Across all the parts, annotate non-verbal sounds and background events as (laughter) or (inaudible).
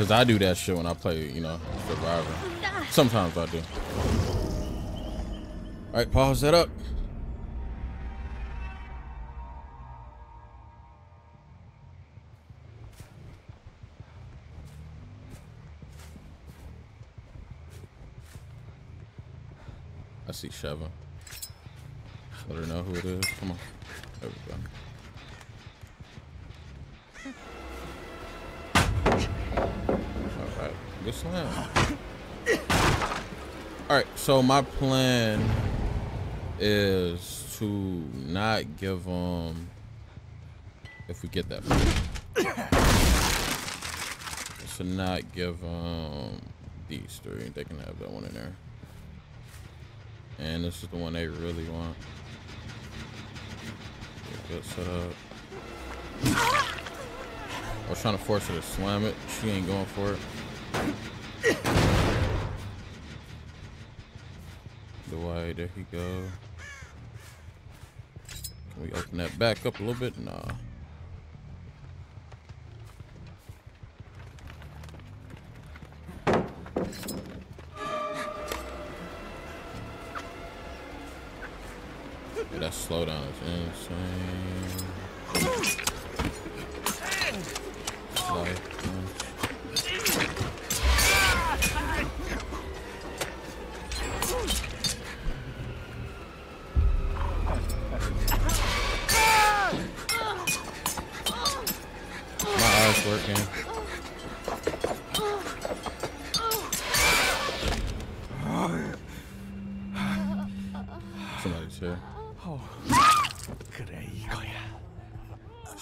Cause I do that shit when I play, you know, Survivor. Sometimes I do. All right, pause that up. I see Sheva. Let her know who it is. Come on. There we go. Good slam. Alright, so my plan is to not give them if we get that to not give them these three. They can have that one in there. And this is the one they really want. Good setup. I was trying to force her to slam it. She ain't going for it. The way, there he go. Can we open that back up a little bit? Nah. Yeah, that slowdown is insane. chair.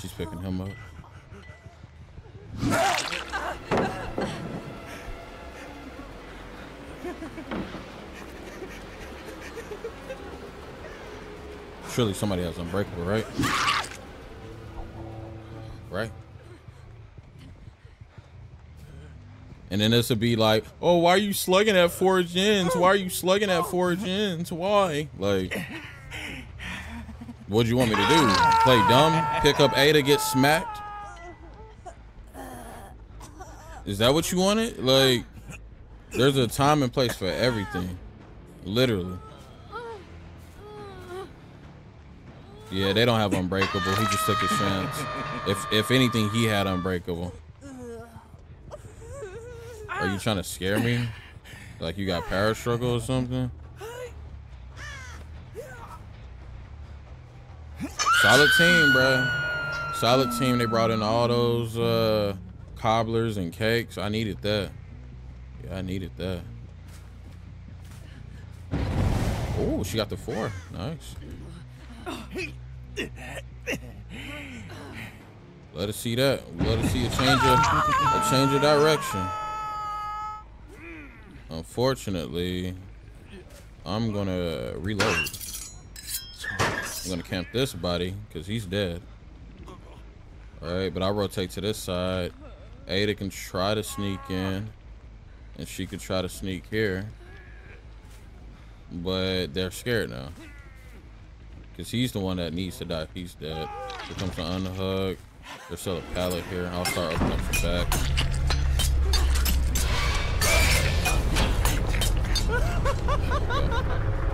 She's picking him up. Surely somebody has unbreakable, right? Right? And then this would be like, oh, why are you slugging at four gens? Why are you slugging at four gens? Why? Like what do you want me to do? Play dumb? Pick up A to get smacked? Is that what you wanted? Like, there's a time and place for everything. Literally. Yeah, they don't have Unbreakable. He just took his chance. If if anything, he had Unbreakable. Are you trying to scare me? Like you got power struggle or something? Solid team, bruh. Solid team. They brought in all those uh, cobblers and cakes. I needed that. Yeah, I needed that. Oh, she got the four. Nice. Let us see that. Let us see a change of a change of direction. Unfortunately, I'm gonna reload. I'm gonna camp this body because he's dead. All right, but I'll rotate to this side. Ada can try to sneak in, and she could try to sneak here. But they're scared now. Because he's the one that needs to die. He's dead. Here comes the unhook. There's still a pallet here. I'll start opening up some back. (laughs)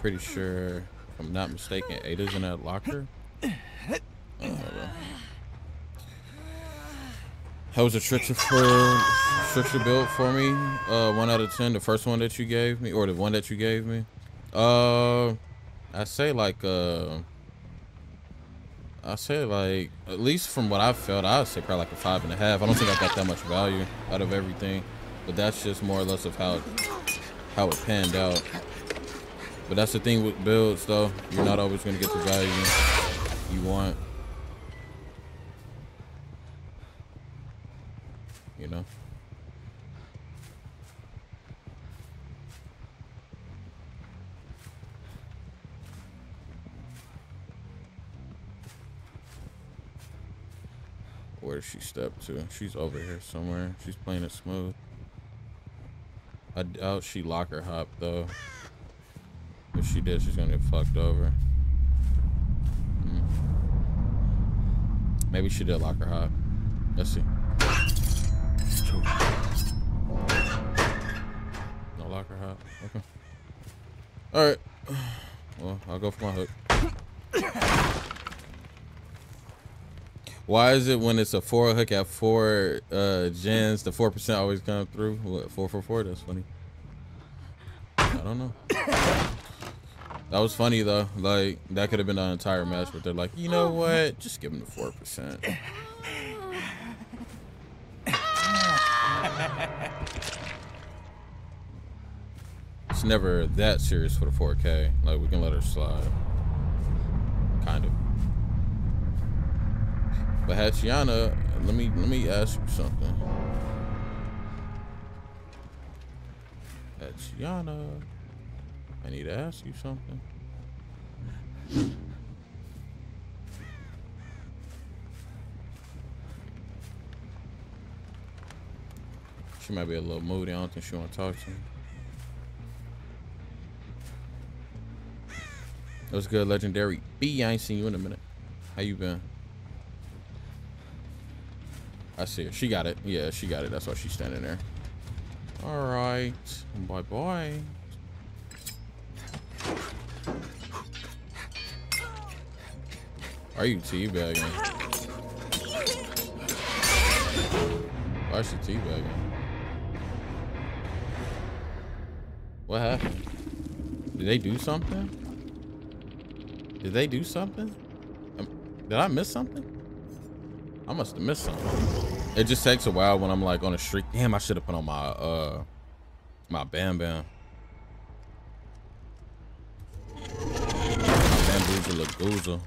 Pretty sure, if I'm not mistaken, Ada's in that locker. How was the Trickster for Trickster build for me? Uh, one out of ten. The first one that you gave me, or the one that you gave me. Uh, I say like uh, I say like at least from what I felt, I would say probably like a five and a half. I don't think I got that much value out of everything, but that's just more or less of how how it panned out. But that's the thing with builds, though. You're not always gonna get the value you want. You know. Where she step to? She's over here somewhere. She's playing it smooth. I doubt she locker hop though. If she did, she's gonna get fucked over. Mm. Maybe she did locker hop. Let's see. No locker hop. Okay. All right. Well, I'll go for my hook. Why is it when it's a four hook at four uh, gens, the four percent always come through? What four for four? That's funny. I don't know. (coughs) That was funny though. Like that could have been an entire match, but they're like, you know what? Just give them the four percent. It's never that serious for the 4K. Like we can let her slide. Kind of. But Hachiana, let me let me ask you something. Hachiana, I need to ask you something. She might be a little moody. I don't think she want to talk to me. What's good, legendary B? I ain't seen you in a minute. How you been? I see her. She got it. Yeah, she got it. That's why she's standing there. All right. Bye bye. Are you teabagging? Why is she teabagging? What happened? Did they do something? Did they do something? Did I miss something? I must have missed something. It just takes a while when I'm like on a streak. Damn, I should have put on my uh my Bam Bam. Bamboozle Goozle.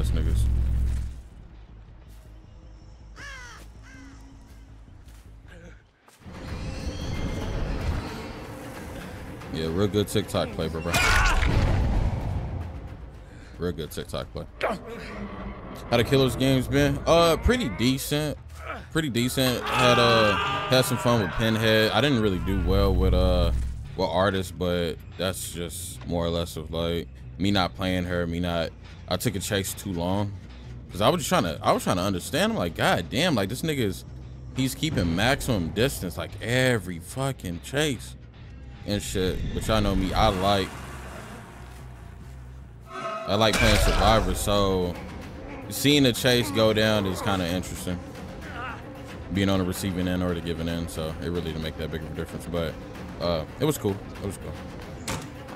Ass niggas. Yeah, real good TikTok play, bro. bro. Real good TikTok play. How the Killers games been? Uh, pretty decent. Pretty decent. Had uh had some fun with Pinhead. I didn't really do well with uh with artists, but that's just more or less of like me not playing her, me not. I took a chase too long, cause I was just trying to. I was trying to understand. I'm like, God damn, like this nigga is, he's keeping maximum distance like every fucking chase and shit. But y'all know me, I like. I like playing Survivor, so seeing the chase go down is kind of interesting. Being on the receiving end or the giving end, so it really didn't make that big of a difference. But uh, it was cool. It was cool.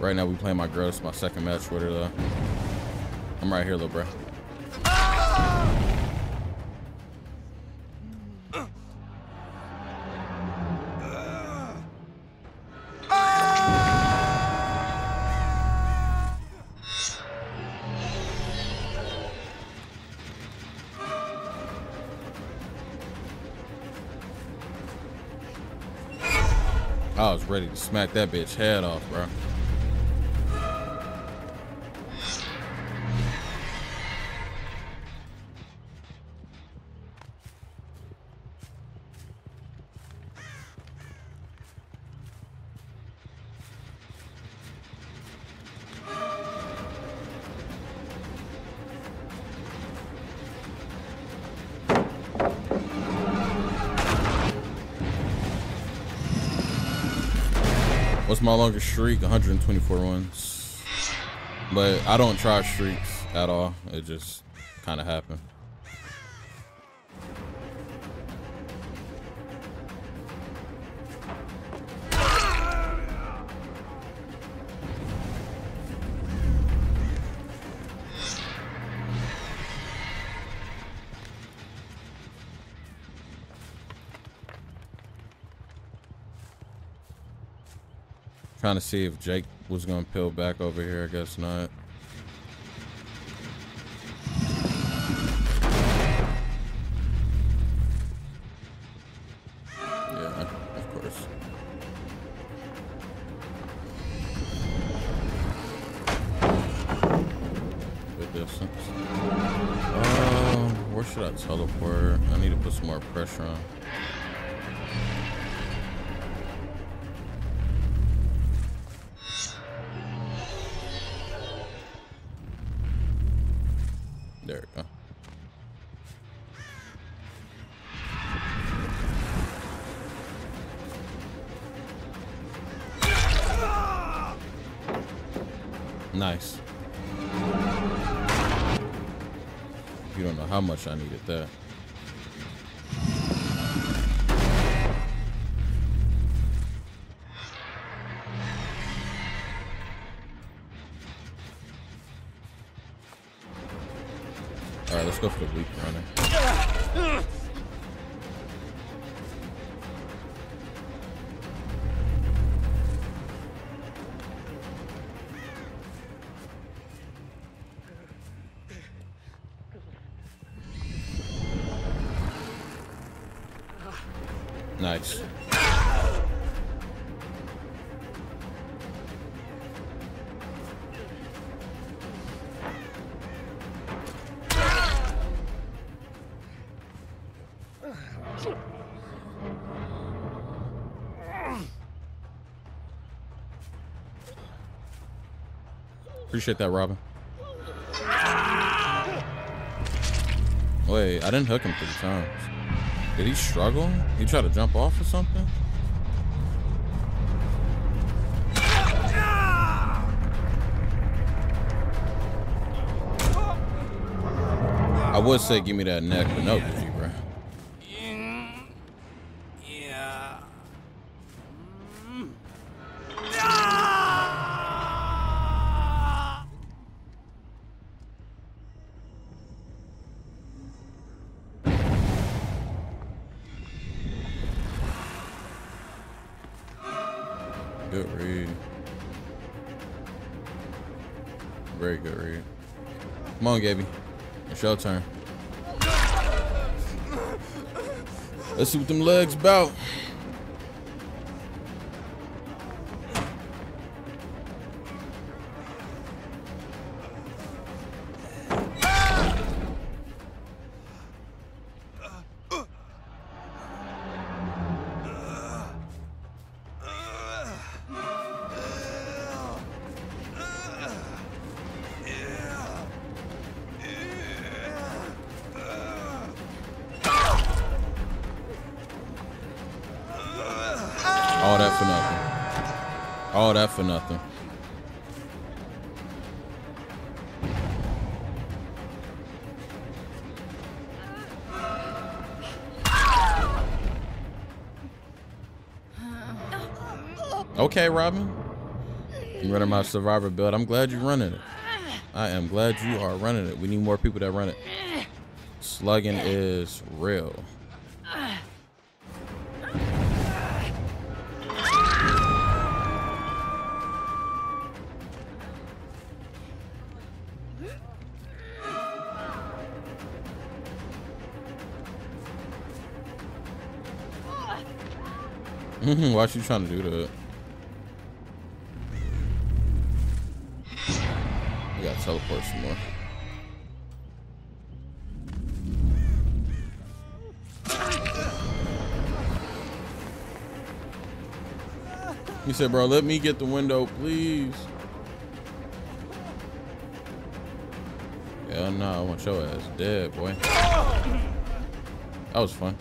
Right now we playing my girl. It's my second match with her though. I'm right here, little bro. I was ready to smack that bitch head off, bro. Longest streak? 124 runs. But I don't try streaks at all. It just kind of happened. Trying to see if Jake was gonna peel back over here. I guess not. There we go. Nice. You don't know how much I needed that. Go for the weak runner. Appreciate that, Robin. Wait, I didn't hook him three times. Did he struggle? He tried to jump off or something? I would say give me that neck, but no, Good read. Very good read. Come on, Gabby. It's your turn. Let's see what them legs about. For nothing. Okay, Robin. You running my survivor build. I'm glad you're running it. I am glad you are running it. We need more people that run it. Slugging is real. Mhm, Why you trying to do that? We gotta teleport some more. He said, bro, let me get the window, please. Yeah, no, I want your ass dead, boy. That was fun.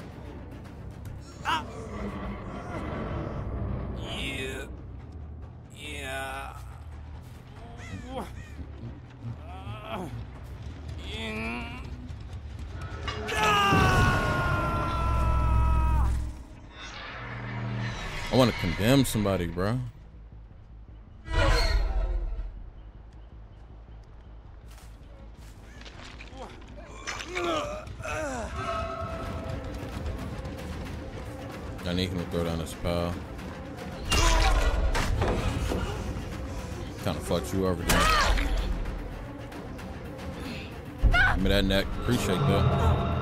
Condemn somebody, bro. I need him to throw down his pal. Kind of fucked you over there. Give me that neck. Appreciate that.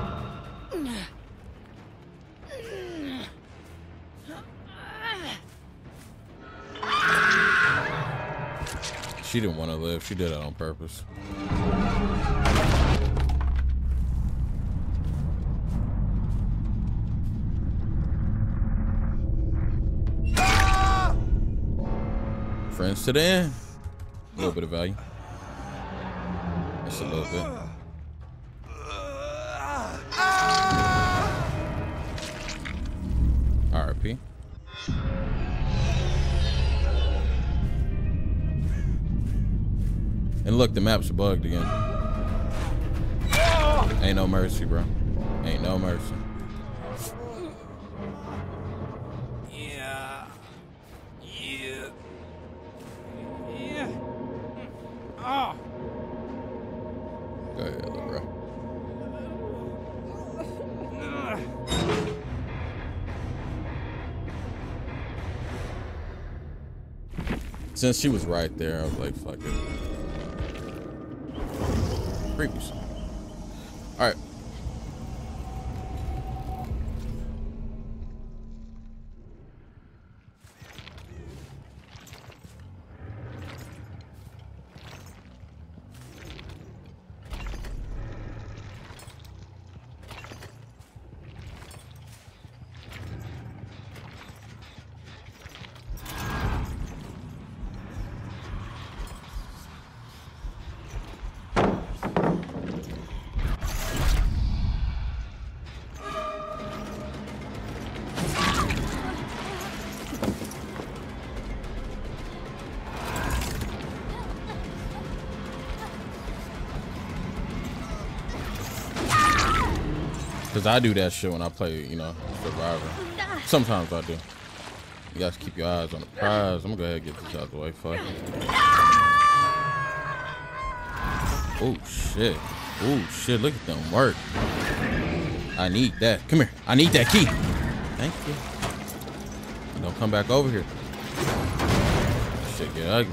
She didn't want to live. She did it on purpose. Friends to the end. A little bit of value. That's a little bit. And look, the map's bugged again. Ain't no mercy, bro. Ain't no mercy. Yeah. Yeah. Yeah. Oh. Go ahead, bro. Since she was right there, I was like, fuck it. Creepy. Alright. Cause I do that shit when I play, you know, Survivor. Sometimes I do. You guys keep your eyes on the prize. I'm gonna go ahead and get this out the way. Fuck. Oh shit. Oh shit. Look at them work. I need that. Come here. I need that key. Thank you. Don't come back over here. Shit get ugly.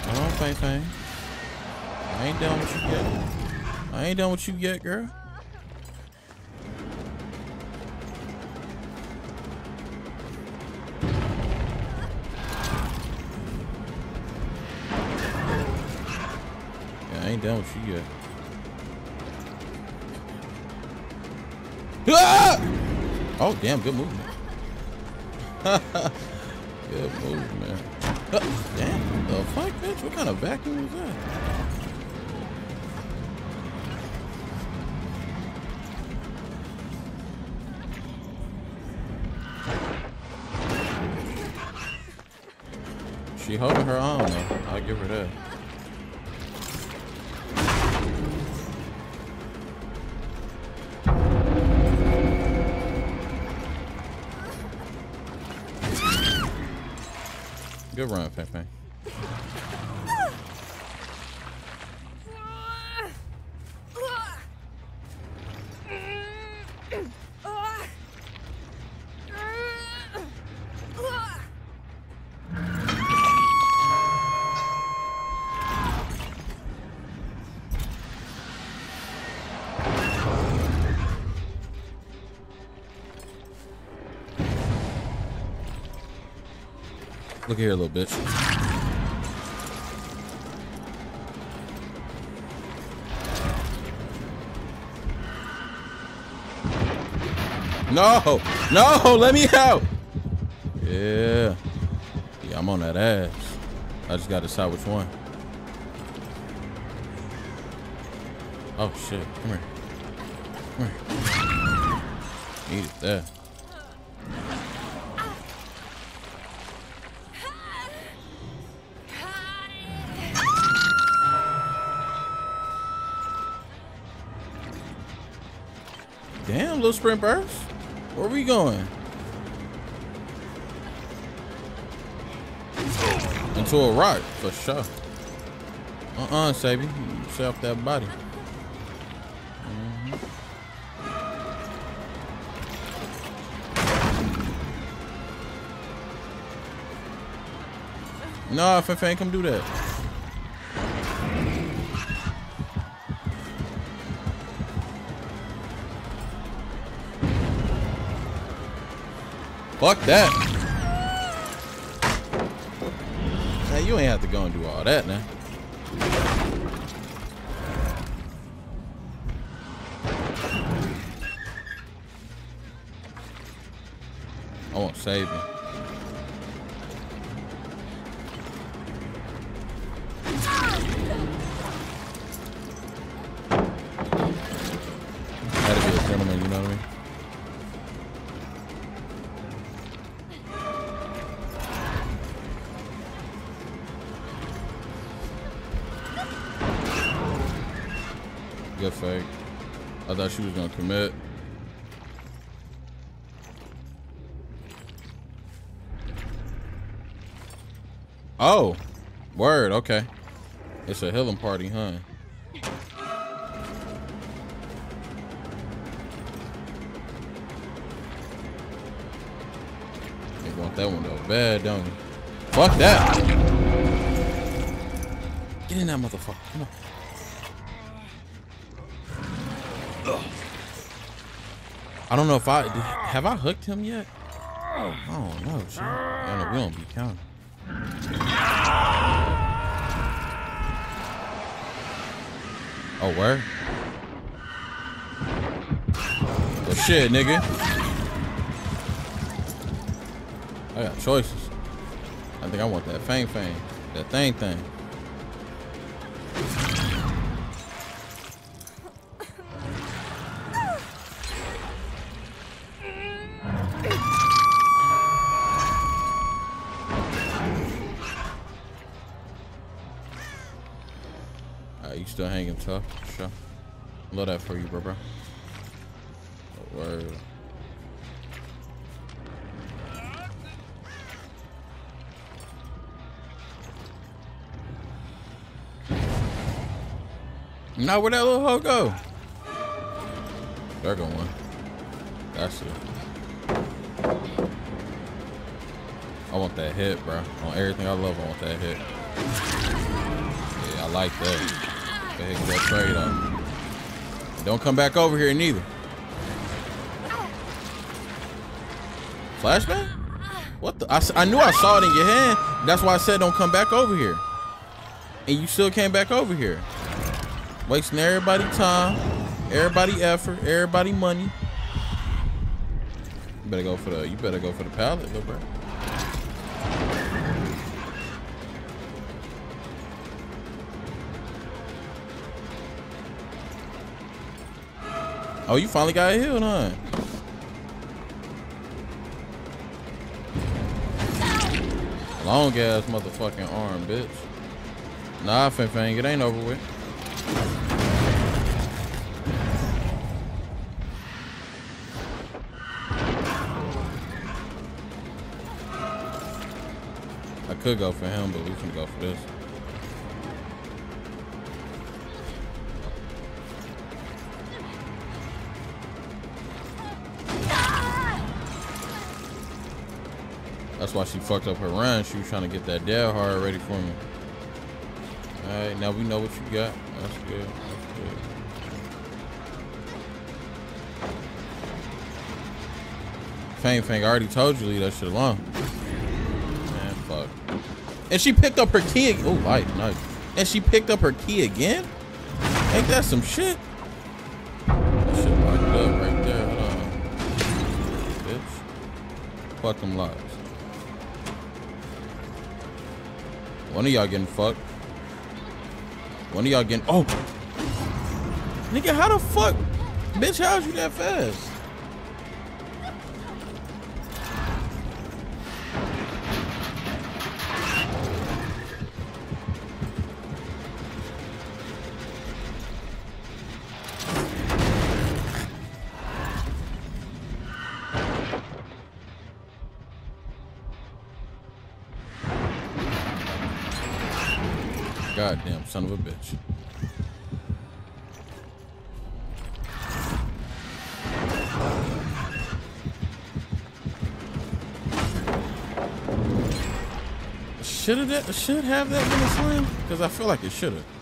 Come on, Fang Fang. I ain't done what you get. I ain't done what you yet, girl. Ain't done what you yet. Ah! Oh, damn, good movement. (laughs) good movement. Uh, damn, the fuck, bitch? What kind of vacuum was that? She holding her arm though. I'll give her that. Good run, Fang Fang. Here, little bit. No, no, let me out. Yeah, yeah, I'm on that ass. I just gotta decide which one. Oh shit, come here. Come here. That. Damn, little sprint burst. Where are we going? Into a rock, for sure. Uh-uh, Sabi. You stay off that body. Mhm. No, Fang Fang, come do that. Fuck that. Now you ain't have to go and do all that now. I won't save you. Thought she was gonna commit. Oh, word. Okay, it's a healing party, huh? They want that one though, bad, don't you? Fuck that. Get in that motherfucker. Come on. I don't know if I have I hooked him yet. Oh don't know. Shit. I know we don't be counting. Oh, where? Well, shit, nigga. I got choices. I think I want that fang fang. That thing thing. Alright, you still hanging tough? Sure. Love that for you, bro, bro. Word. Now where that little hoe go? There go one. That's it. I want that hit, bro. On everything I love, I want that hit. Yeah, I like that. Go ahead, get that trade. Don't come back over here neither. Flashback? What the? I, I knew I saw it in your hand. That's why I said don't come back over here. And you still came back over here. Wasting everybody time, everybody effort, everybody money. You better go for the. You better go for the pallet, little bro. Oh, you finally got healed, huh? Long ass motherfucking arm, bitch. Nah, Fin Fang, it ain't over with. I could go for him, but we can go for this. That's why she fucked up her run. She was trying to get that dead hard ready for me. Alright, now we know what you got. That's good. That's good. Fang Fang, I already told you leave that shit alone. Man, fuck. And she picked up her key. Oh, light, nice. And she picked up her key again? Ain't that some shit? That shit locked up right there. Hold on. Bitch. Fuck them lies. One of y'all getting fucked. One of y'all getting. Oh! Nigga, how the fuck? Bitch, how's you that fast? Son of a bitch. Should have that should have that been a slam? Because I feel like it should have.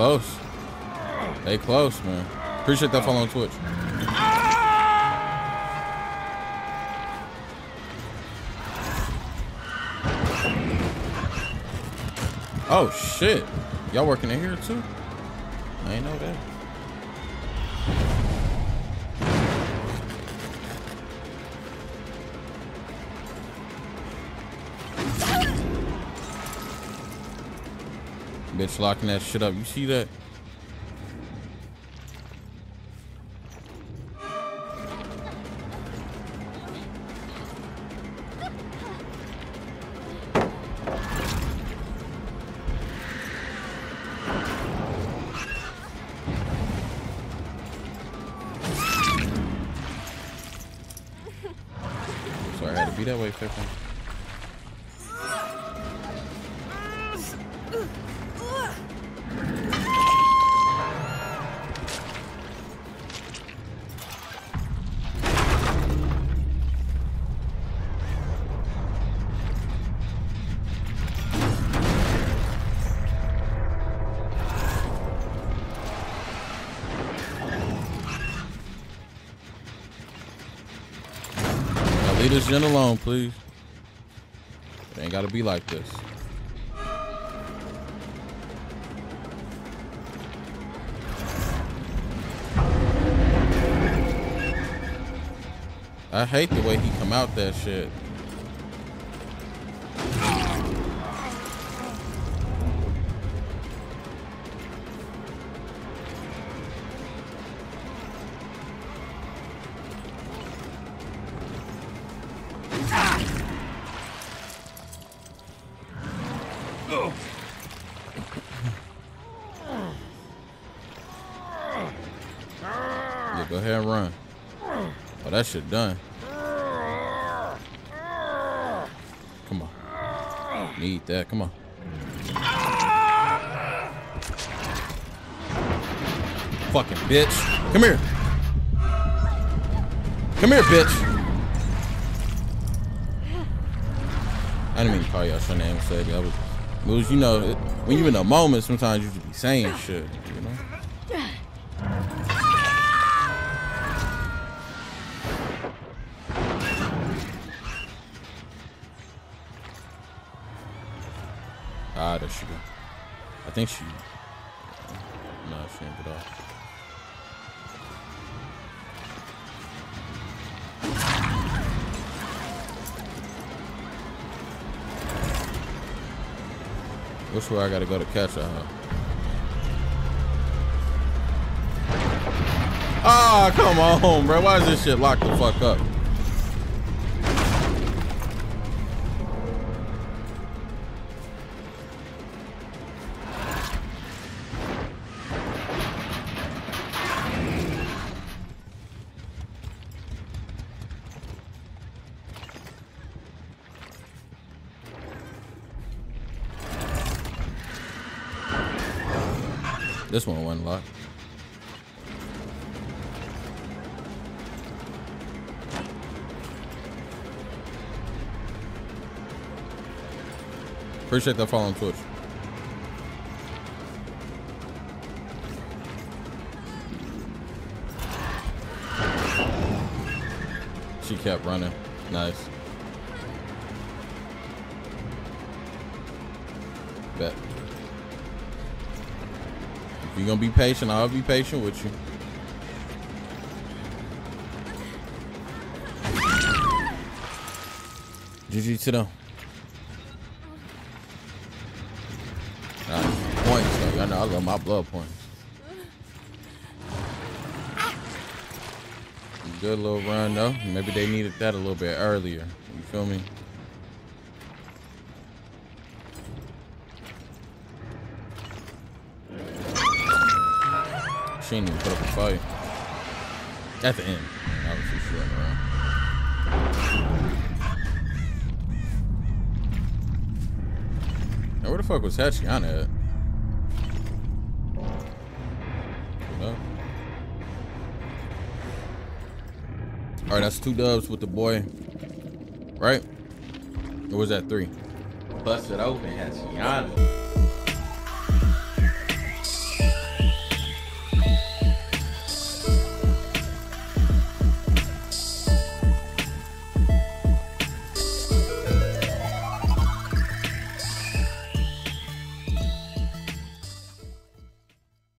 Close. They close, man. Appreciate that follow on Twitch. Oh shit. Y'all working in here too? I ain't know that. Bitch locking that shit up. You see that? Gen alone, please. It ain't gotta be like this. I hate the way he come out that shit. Shit done. Come on. Need that. Come on. Fucking bitch. Come here. Come here, bitch. I didn't mean to call y'all your name. Said that was. You know, when you in a moment, sometimes you just be saying shit. You know. She. I think she. No, she didn't get off. Which way I gotta go to catch her? Huh? Ah, come on, bro. Why is this shit locked the fuck up? This one wasn't locked. Appreciate that follow on Twitch. She kept running. Nice. Bet. If you're gonna be patient, I'll be patient with you. GG to them. Points though. Know I love my blood points. Good little run though. Maybe they needed that a little bit earlier. You feel me? She didn't even put up a fight. At the end. Around. Now where the fuck was Hachiana at? Alright, that's two dubs with the boy. Right? Or was that three? Busted open, Hachiana.